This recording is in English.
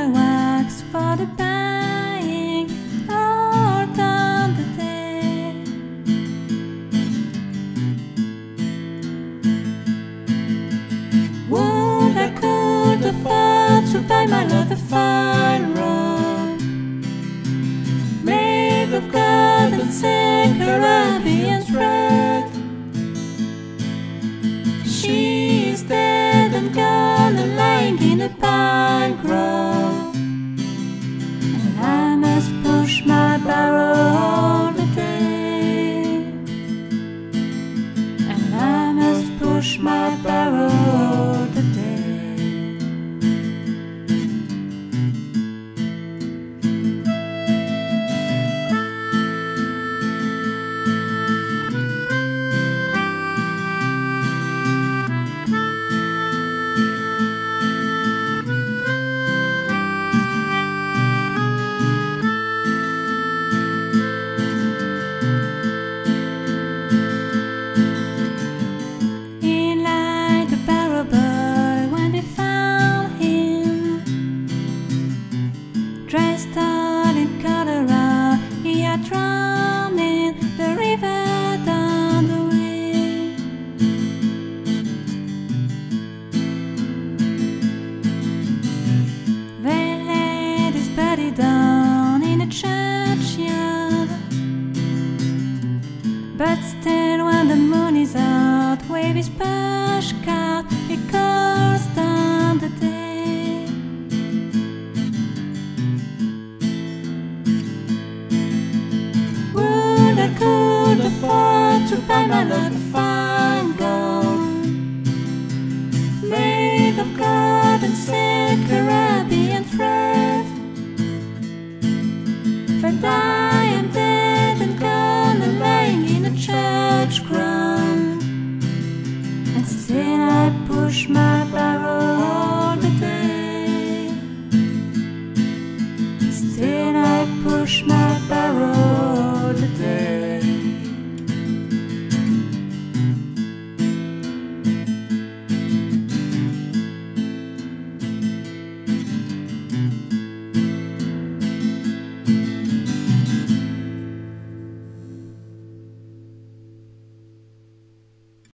the wax for the paying or on the day. Would I could afford to buy my love a fine robe made of gold and silk, Arabian thread. She's dead and gone and lying in a pine grove. my back. baby's bush cut, it goes down the day. Would I could afford to buy my love a fine gold, made of gold and silk thread.